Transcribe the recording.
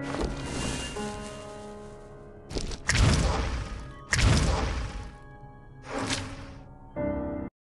Thank